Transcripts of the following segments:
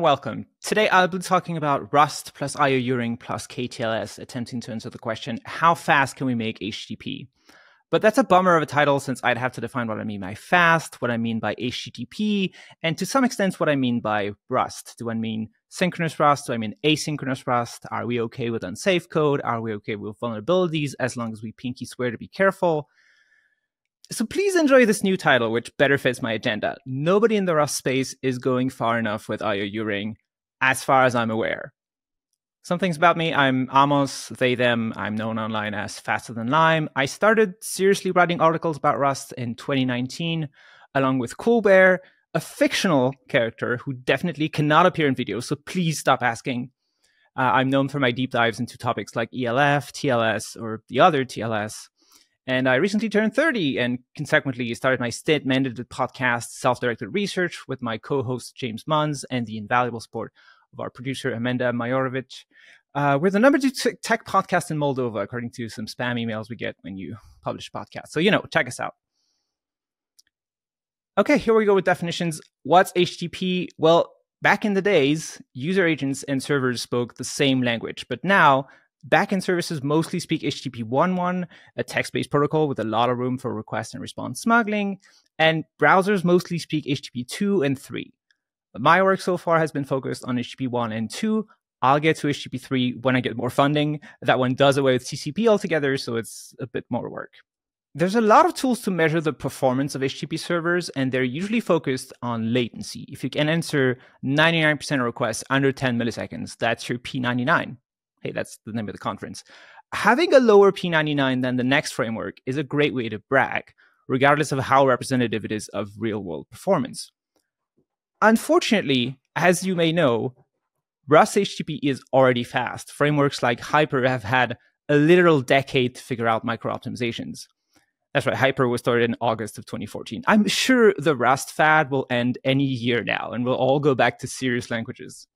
And welcome. Today I'll be talking about Rust plus IO plus KTLS, attempting to answer the question, how fast can we make HTTP? But that's a bummer of a title since I'd have to define what I mean by fast, what I mean by HTTP, and to some extent what I mean by Rust. Do I mean synchronous Rust? Do I mean asynchronous Rust? Are we okay with unsafe code? Are we okay with vulnerabilities as long as we pinky swear to be careful? So please enjoy this new title, which better fits my agenda. Nobody in the Rust space is going far enough with IO Uring, as far as I'm aware. Some things about me I'm Amos, they, them. I'm known online as Faster Than Lime. I started seriously writing articles about Rust in 2019, along with Cool Bear, a fictional character who definitely cannot appear in videos, so please stop asking. Uh, I'm known for my deep dives into topics like ELF, TLS, or the other TLS. And I recently turned 30 and consequently started my state mandated podcast, Self Directed Research, with my co host James Munns and the invaluable support of our producer Amanda Majorowicz. Uh, we're the number two tech podcast in Moldova, according to some spam emails we get when you publish podcasts. So, you know, check us out. Okay, here we go with definitions. What's HTTP? Well, back in the days, user agents and servers spoke the same language, but now Backend services mostly speak HTTP 1.1, a text based protocol with a lot of room for request and response smuggling, and browsers mostly speak HTTP 2 and 3. My work so far has been focused on HTTP 1 and 2. I'll get to HTTP 3 when I get more funding. That one does away with TCP altogether, so it's a bit more work. There's a lot of tools to measure the performance of HTTP servers, and they're usually focused on latency. If you can answer 99% of requests under 10 milliseconds, that's your P99 hey, that's the name of the conference. Having a lower P99 than the next framework is a great way to brag, regardless of how representative it is of real world performance. Unfortunately, as you may know, Rust HTTP is already fast. Frameworks like Hyper have had a literal decade to figure out micro optimizations. That's right, Hyper was started in August of 2014. I'm sure the Rust fad will end any year now and we'll all go back to serious languages.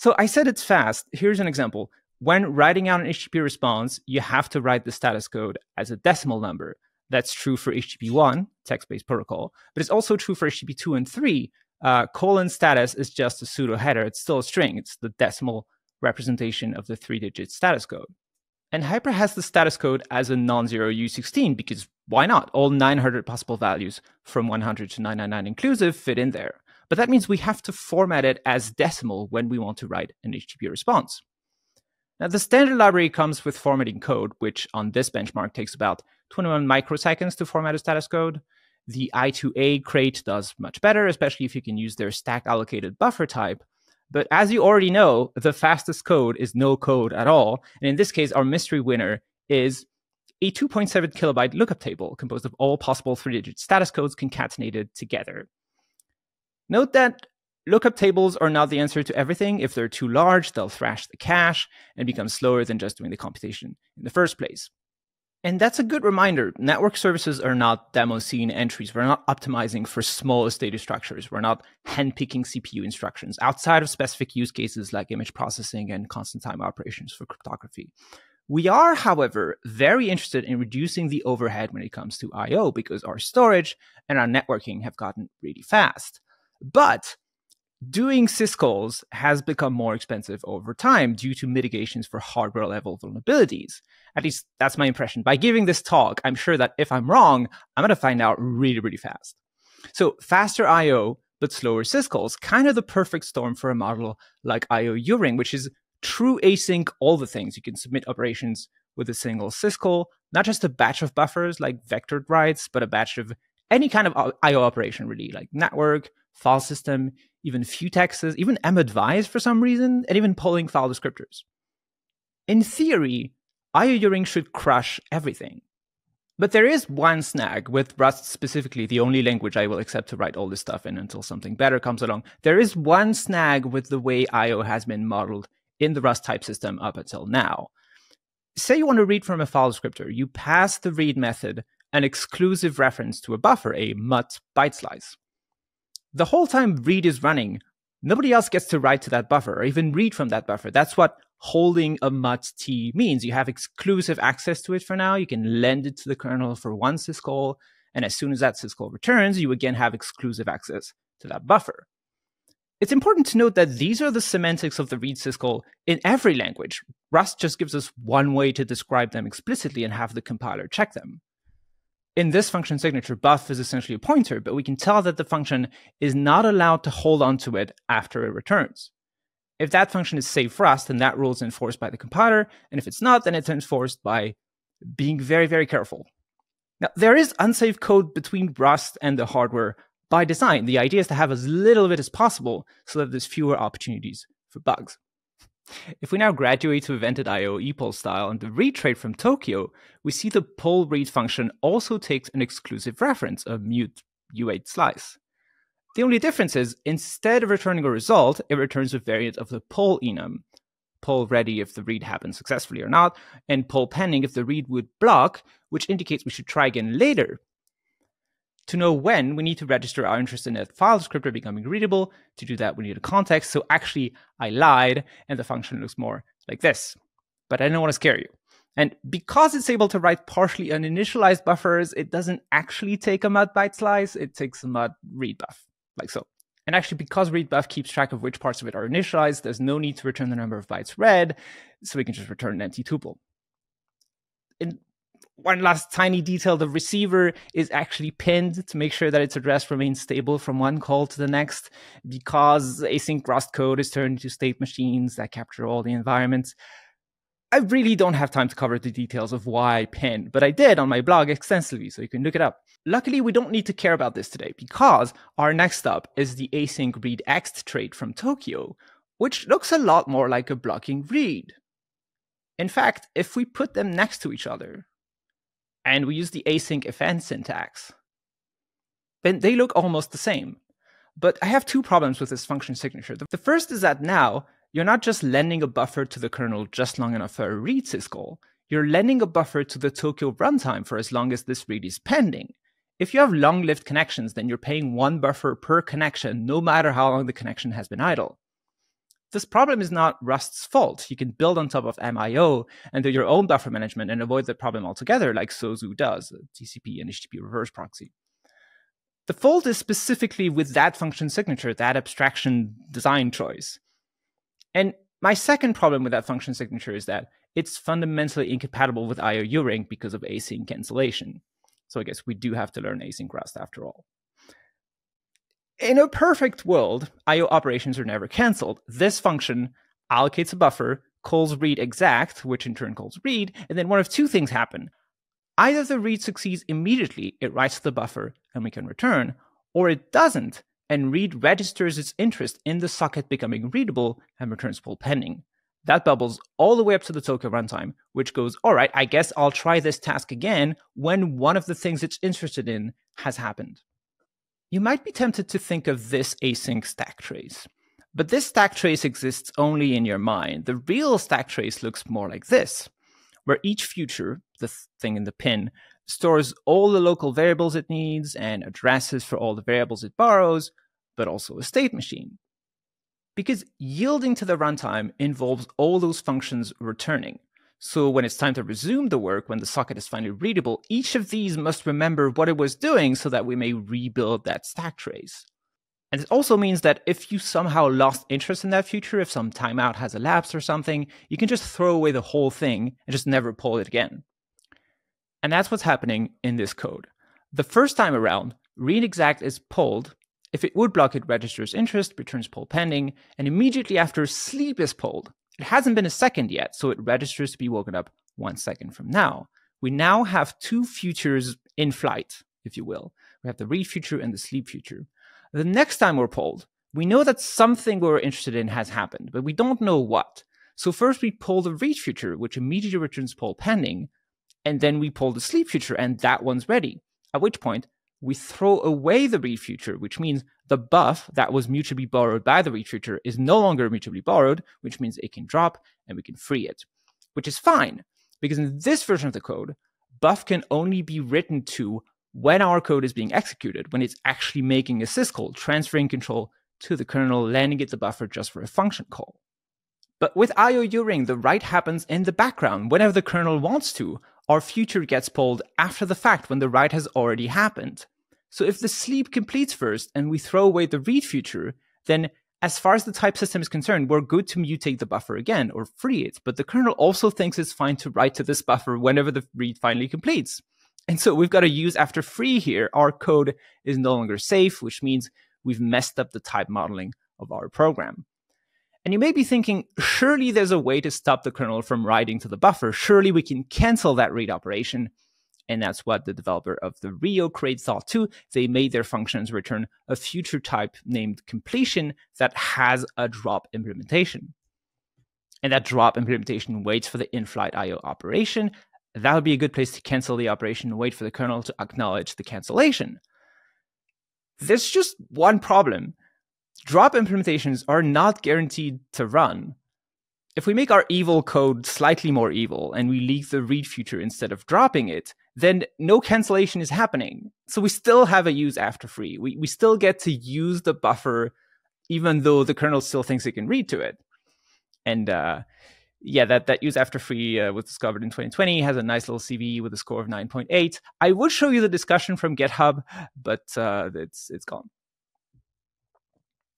So I said it's fast. Here's an example. When writing out an HTTP response, you have to write the status code as a decimal number. That's true for HTTP 1, text based protocol, but it's also true for HTTP 2 and 3. Uh, colon status is just a pseudo header. It's still a string, it's the decimal representation of the three digit status code. And Hyper has the status code as a non zero U16 because why not? All 900 possible values from 100 to 999 inclusive fit in there. But that means we have to format it as decimal when we want to write an HTTP response. Now, the standard library comes with formatting code, which on this benchmark takes about 21 microseconds to format a status code. The itoa crate does much better, especially if you can use their stack allocated buffer type. But as you already know, the fastest code is no code at all. And in this case, our mystery winner is a 2.7 kilobyte lookup table composed of all possible three digit status codes concatenated together. Note that lookup tables are not the answer to everything. If they're too large, they'll thrash the cache and become slower than just doing the computation in the first place. And that's a good reminder. Network services are not demo scene entries. We're not optimizing for smallest data structures. We're not handpicking CPU instructions outside of specific use cases like image processing and constant time operations for cryptography. We are, however, very interested in reducing the overhead when it comes to I/O because our storage and our networking have gotten really fast. But doing syscalls has become more expensive over time due to mitigations for hardware level vulnerabilities. At least that's my impression. By giving this talk, I'm sure that if I'm wrong, I'm going to find out really, really fast. So faster IO, but slower syscalls, kind of the perfect storm for a model like IO Uring, which is true async all the things. You can submit operations with a single syscall, not just a batch of buffers like vectored writes, but a batch of any kind of IO operation, really, like network, file system, even few futexes, even madvise for some reason, and even polling file descriptors. In theory, IO Uring should crush everything. But there is one snag with Rust specifically, the only language I will accept to write all this stuff in until something better comes along. There is one snag with the way IO has been modeled in the Rust type system up until now. Say you want to read from a file descriptor, you pass the read method an exclusive reference to a buffer, a mut byte slice the whole time read is running, nobody else gets to write to that buffer or even read from that buffer. That's what holding a mut t means. You have exclusive access to it for now. You can lend it to the kernel for one syscall. And as soon as that syscall returns, you again have exclusive access to that buffer. It's important to note that these are the semantics of the read syscall in every language. Rust just gives us one way to describe them explicitly and have the compiler check them. In this function signature, buff is essentially a pointer, but we can tell that the function is not allowed to hold onto it after it returns. If that function is safe for Rust, then that rule is enforced by the compiler, and if it's not, then it's enforced by being very, very careful. Now, there is unsafe code between Rust and the hardware by design. The idea is to have as little of it as possible so that there's fewer opportunities for bugs. If we now graduate to evented IO epoll style and the read trait from Tokio, we see the poll read function also takes an exclusive reference, a mut U8 slice. The only difference is instead of returning a result, it returns a variant of the poll enum. Poll ready if the read happens successfully or not, and poll pending if the read would block, which indicates we should try again later to know when, we need to register our interest in a file descriptor becoming readable. To do that, we need a context. So actually, I lied, and the function looks more like this. But I don't want to scare you. And because it's able to write partially uninitialized buffers, it doesn't actually take a mut byte slice, it takes a mut read buff, like so. And actually, because readbuff keeps track of which parts of it are initialized, there's no need to return the number of bytes read, so we can just return an empty tuple. In one last tiny detail the receiver is actually pinned to make sure that its address remains stable from one call to the next because async rust code is turned into state machines that capture all the environments. I really don't have time to cover the details of why pinned but i did on my blog extensively so you can look it up. Luckily we don't need to care about this today because our next up is the async read ext trait from tokio which looks a lot more like a blocking read. In fact if we put them next to each other and we use the async await syntax, then they look almost the same. But I have two problems with this function signature. The first is that now you're not just lending a buffer to the kernel just long enough for a read syscall, you're lending a buffer to the Tokio runtime for as long as this read is pending. If you have long lived connections, then you're paying one buffer per connection, no matter how long the connection has been idle this problem is not Rust's fault. You can build on top of MIO and do your own buffer management and avoid the problem altogether, like Sozu does, uh, TCP and HTTP reverse proxy. The fault is specifically with that function signature, that abstraction design choice. And my second problem with that function signature is that it's fundamentally incompatible with IO Uring because of async cancellation. So I guess we do have to learn async Rust after all. In a perfect world, IO operations are never canceled. This function allocates a buffer, calls read exact, which in turn calls read, and then one of two things happen. Either the read succeeds immediately, it writes to the buffer, and we can return, or it doesn't, and read registers its interest in the socket becoming readable and returns poll pending. That bubbles all the way up to the Tokio runtime, which goes, all right, I guess I'll try this task again when one of the things it's interested in has happened. You might be tempted to think of this async stack trace. But this stack trace exists only in your mind. The real stack trace looks more like this, where each future, the thing in the pin, stores all the local variables it needs and addresses for all the variables it borrows, but also a state machine. Because yielding to the runtime involves all those functions returning. So when it's time to resume the work, when the socket is finally readable, each of these must remember what it was doing so that we may rebuild that stack trace. And it also means that if you somehow lost interest in that future, if some timeout has elapsed or something, you can just throw away the whole thing and just never pull it again. And that's what's happening in this code. The first time around, read exact is pulled. If it would block, it registers interest, returns poll pending, and immediately after sleep is pulled. It hasn't been a second yet, so it registers to be woken up one second from now. We now have two futures in flight, if you will. We have the read future and the sleep future. The next time we're polled, we know that something we're interested in has happened, but we don't know what. So first we pull the read future, which immediately returns poll pending, and then we pull the sleep future, and that one's ready. At which point we throw away the read future, which means the buff that was mutually borrowed by the read future is no longer mutually borrowed, which means it can drop and we can free it, which is fine because in this version of the code, buff can only be written to when our code is being executed, when it's actually making a syscall, transferring control to the kernel, landing it the buffer just for a function call. But with IO ring, the write happens in the background whenever the kernel wants to. Our future gets pulled after the fact when the write has already happened. So if the sleep completes first and we throw away the read future, then as far as the type system is concerned, we're good to mutate the buffer again or free it, but the kernel also thinks it's fine to write to this buffer whenever the read finally completes. And so we've got to use after free here. Our code is no longer safe, which means we've messed up the type modeling of our program. And you may be thinking, surely there's a way to stop the kernel from writing to the buffer. Surely we can cancel that read operation. And that's what the developer of the Rio crate thought too. They made their functions return a future type named completion that has a drop implementation. And that drop implementation waits for the in-flight IO operation. That would be a good place to cancel the operation and wait for the kernel to acknowledge the cancellation. There's just one problem. Drop implementations are not guaranteed to run if we make our evil code slightly more evil and we leak the read future instead of dropping it, then no cancellation is happening. So we still have a use after free. We, we still get to use the buffer even though the kernel still thinks it can read to it. And uh, yeah, that, that use after free uh, was discovered in 2020, has a nice little CVE with a score of 9.8. I would show you the discussion from GitHub, but uh, it's, it's gone.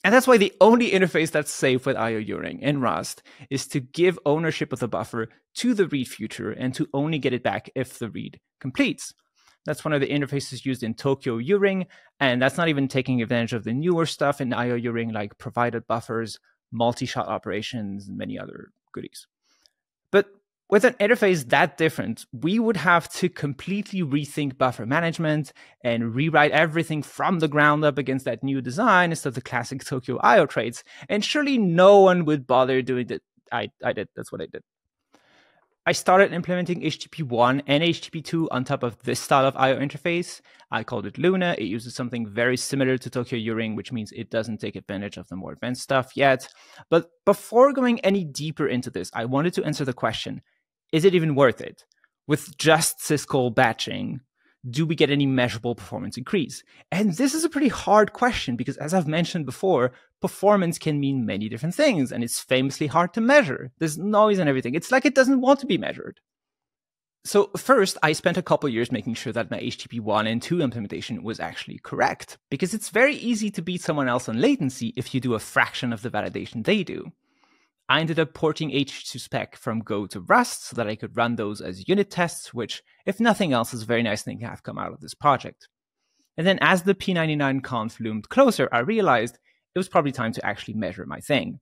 And that's why the only interface that's safe with IO Uring in Rust is to give ownership of the buffer to the read future and to only get it back if the read completes. That's one of the interfaces used in Tokio Uring, and that's not even taking advantage of the newer stuff in IO Uring like provided buffers, multi-shot operations, and many other goodies. With an interface that different, we would have to completely rethink buffer management and rewrite everything from the ground up against that new design instead of the classic Tokio IO traits. And surely no one would bother doing that. I, I did. That's what I did. I started implementing HTTP1 and HTTP2 on top of this style of IO interface. I called it Luna. It uses something very similar to Tokio Uring, which means it doesn't take advantage of the more advanced stuff yet. But before going any deeper into this, I wanted to answer the question is it even worth it? With just syscall batching, do we get any measurable performance increase? And this is a pretty hard question because, as I've mentioned before, performance can mean many different things and it's famously hard to measure. There's noise and everything. It's like it doesn't want to be measured. So, first, I spent a couple years making sure that my HTTP 1 and 2 implementation was actually correct because it's very easy to beat someone else on latency if you do a fraction of the validation they do. I ended up porting H2 spec from Go to Rust so that I could run those as unit tests, which, if nothing else, is a very nice thing to have come out of this project. And then as the P99 conf loomed closer, I realized it was probably time to actually measure my thing.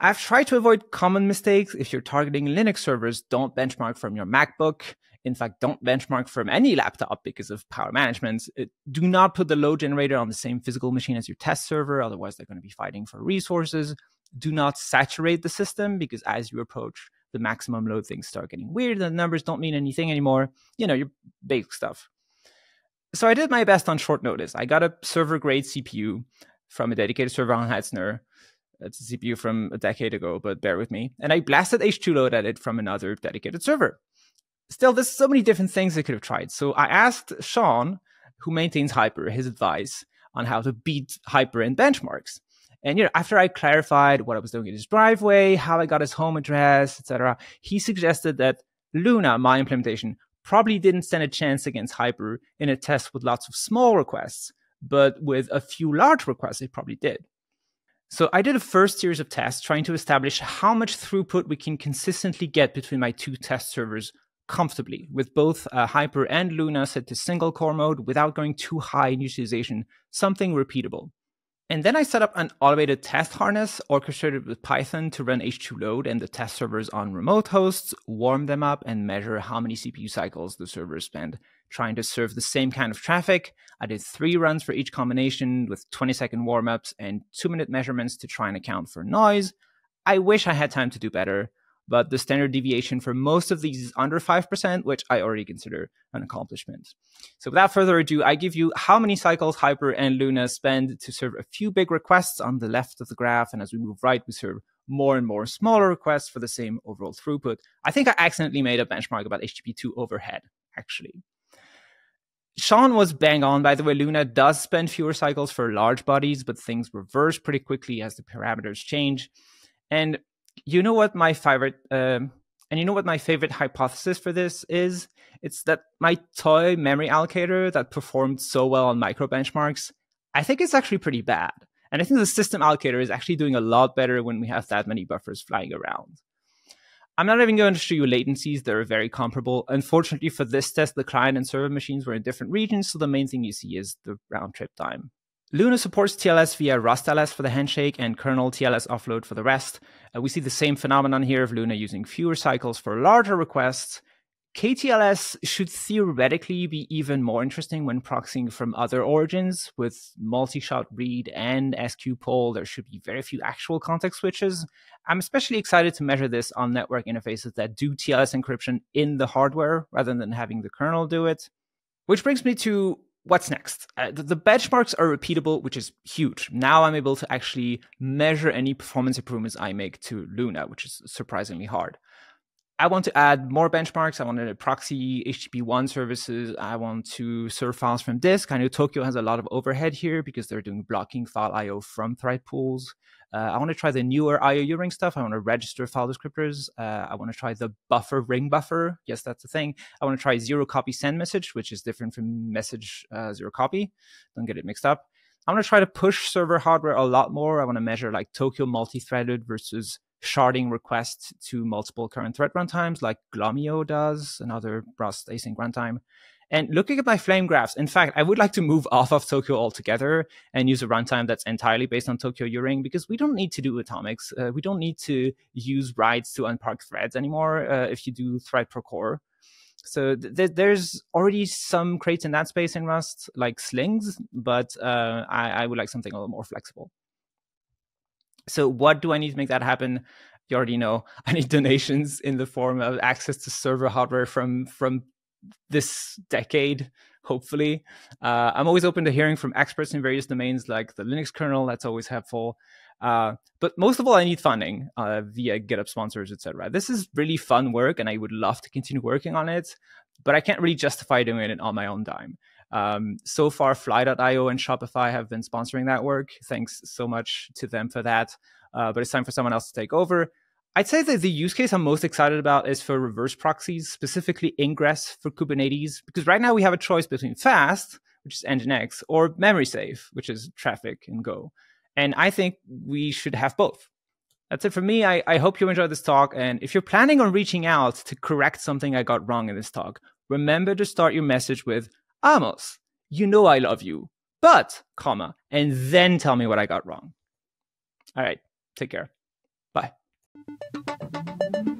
I've tried to avoid common mistakes. If you're targeting Linux servers, don't benchmark from your MacBook. In fact, don't benchmark from any laptop because of power management. Do not put the load generator on the same physical machine as your test server, otherwise, they're going to be fighting for resources do not saturate the system because as you approach the maximum load, things start getting weird. The numbers don't mean anything anymore. You know, your basic stuff. So I did my best on short notice. I got a server grade CPU from a dedicated server on Hetzner. It's a CPU from a decade ago, but bear with me. And I blasted h2load at it from another dedicated server. Still, there's so many different things I could have tried. So I asked Sean, who maintains Hyper, his advice on how to beat Hyper in benchmarks. And you know, after I clarified what I was doing in his driveway, how I got his home address, etc., he suggested that Luna, my implementation, probably didn't stand a chance against Hyper in a test with lots of small requests, but with a few large requests, it probably did. So I did a first series of tests trying to establish how much throughput we can consistently get between my two test servers comfortably, with both uh, Hyper and Luna set to single core mode without going too high in utilization, something repeatable. And then I set up an automated test harness orchestrated with Python to run h2load and the test servers on remote hosts, warm them up, and measure how many CPU cycles the servers spend trying to serve the same kind of traffic. I did three runs for each combination with 20 second warm ups and two minute measurements to try and account for noise. I wish I had time to do better, but the standard deviation for most of these is under 5%, which I already consider an accomplishment. So without further ado, I give you how many cycles Hyper and Luna spend to serve a few big requests on the left of the graph. And as we move right, we serve more and more smaller requests for the same overall throughput. I think I accidentally made a benchmark about HTTP2 overhead, actually. Sean was bang on, by the way. Luna does spend fewer cycles for large bodies, but things reverse pretty quickly as the parameters change. And you know what my favorite um, and you know what my favorite hypothesis for this is? It's that my toy memory allocator that performed so well on micro benchmarks, I think it's actually pretty bad. And I think the system allocator is actually doing a lot better when we have that many buffers flying around. I'm not even going to show you latencies. They're very comparable. Unfortunately, for this test, the client and server machines were in different regions. So the main thing you see is the round trip time. Luna supports TLS via Rust rustls for the handshake and kernel TLS offload for the rest. Uh, we see the same phenomenon here of Luna using fewer cycles for larger requests KTLS should theoretically be even more interesting when proxying from other origins. With multi-shot read and SQ poll, there should be very few actual context switches. I'm especially excited to measure this on network interfaces that do TLS encryption in the hardware rather than having the kernel do it. Which brings me to what's next? Uh, the, the, benchmarks are repeatable, which is huge. Now I'm able to actually measure any performance improvements I make to Luna, which is surprisingly hard. I want to add more benchmarks. I want to proxy HTTP1 services. I want to serve files from disk. I know Tokio has a lot of overhead here because they're doing blocking file IO from thread pools. Uh, I want to try the newer IO Uring stuff. I want to register file descriptors. Uh, I want to try the buffer ring buffer. Yes, that's the thing. I want to try zero copy send message, which is different from message uh, zero copy. Don't get it mixed up. I want to try to push server hardware a lot more. I want to measure like Tokio multi-threaded versus sharding requests to multiple current thread runtimes like Glommio does, another Rust async runtime. And looking at my flame graphs, in fact, I would like to move off of Tokio altogether and use a runtime that's entirely based on Tokio Uring because we don't need to do atomics. Uh, we don't need to use writes to unpark threads anymore uh, if you do thread per core. So th- there's already some crates in that space in Rust, like slings, but uh, I-, I would like something a little more flexible. So, what do I need to make that happen? You already know. I need donations in the form of access to server hardware from from this decade. Hopefully, uh, I'm always open to hearing from experts in various domains, like the Linux kernel. That's always helpful. Uh, but most of all, I need funding uh, via GitHub sponsors, etc. This is really fun work, and I would love to continue working on it. But I can't really justify doing it on my own dime. Um, so far, Fly.io and Shopify have been sponsoring that work. Thanks so much to them for that. Uh, but it's time for someone else to take over. I'd say that the use case I'm most excited about is for reverse proxies, specifically Ingress for Kubernetes, because right now we have a choice between fast, which is Nginx, or memory safe, which is Traefik and Go. And I think we should have both. That's it for me. I, I hope you enjoyed this talk. And if you're planning on reaching out to correct something I got wrong in this talk, remember to start your message with Amos, you know I love you, but, comma, and then tell me what I got wrong. All right, take care. Bye.